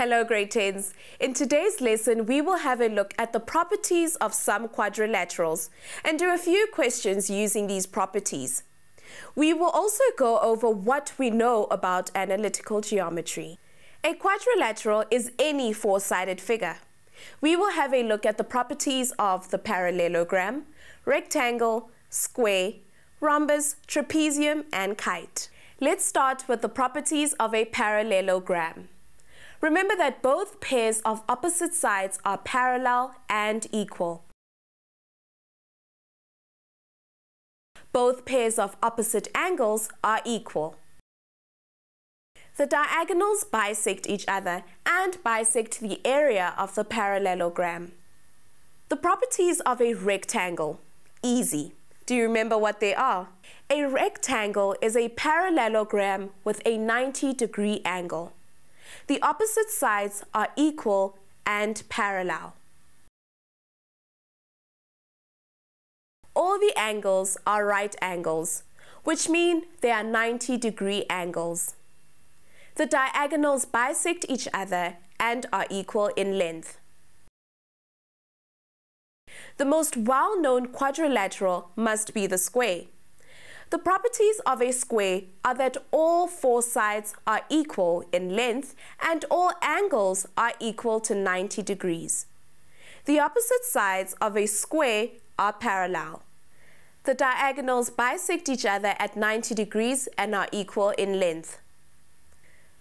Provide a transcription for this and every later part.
Hello, grade 10s. In today's lesson, we will have a look at the properties of some quadrilaterals and do a few questions using these properties. We will also go over what we know about analytical geometry. A quadrilateral is any four-sided figure. We will have a look at the properties of the parallelogram, rectangle, square, rhombus, trapezium, and kite. Let's start with the properties of a parallelogram. Remember that both pairs of opposite sides are parallel and equal. Both pairs of opposite angles are equal. The diagonals bisect each other and bisect the area of the parallelogram. The properties of a rectangle. Easy. Do you remember what they are? A rectangle is a parallelogram with a 90 degree angle. The opposite sides are equal and parallel. All the angles are right angles, which mean they are 90 degree angles. The diagonals bisect each other and are equal in length. The most well-known quadrilateral must be the square. The properties of a square are that all four sides are equal in length and all angles are equal to 90 degrees. The opposite sides of a square are parallel. The diagonals bisect each other at 90 degrees and are equal in length.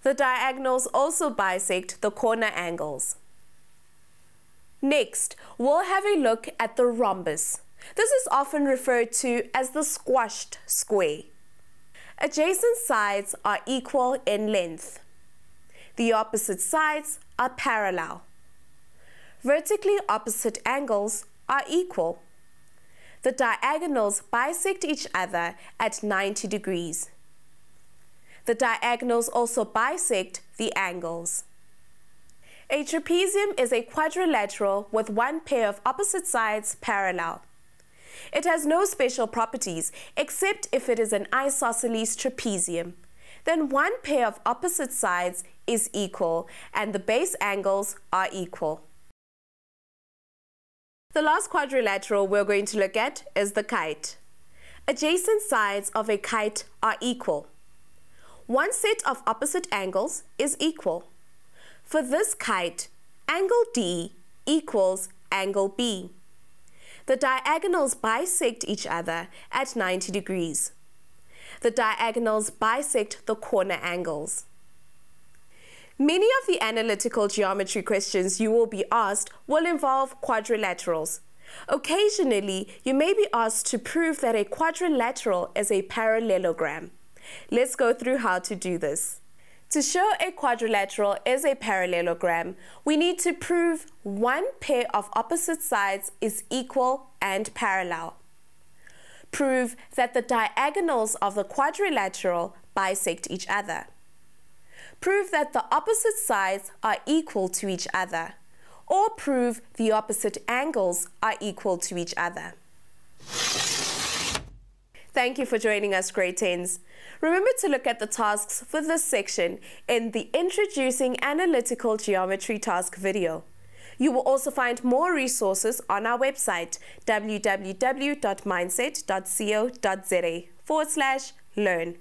The diagonals also bisect the corner angles. Next, we'll have a look at the rhombus. This is often referred to as the squashed square. Adjacent sides are equal in length. The opposite sides are parallel. Vertically opposite angles are equal. The diagonals bisect each other at 90 degrees. The diagonals also bisect the angles. A trapezium is a quadrilateral with one pair of opposite sides parallel. It has no special properties except if it is an isosceles trapezium. Then one pair of opposite sides is equal and the base angles are equal. The last quadrilateral we're going to look at is the kite. Adjacent sides of a kite are equal. One set of opposite angles is equal. For this kite, angle D equals angle B the diagonals bisect each other at 90 degrees. The diagonals bisect the corner angles. Many of the analytical geometry questions you will be asked will involve quadrilaterals. Occasionally, you may be asked to prove that a quadrilateral is a parallelogram. Let's go through how to do this. To show a quadrilateral is a parallelogram, we need to prove one pair of opposite sides is equal and parallel. Prove that the diagonals of the quadrilateral bisect each other. Prove that the opposite sides are equal to each other. Or prove the opposite angles are equal to each other. Thank you for joining us, grade 10s. Remember to look at the tasks for this section in the Introducing Analytical Geometry task video. You will also find more resources on our website www.mindset.co.za forward slash learn.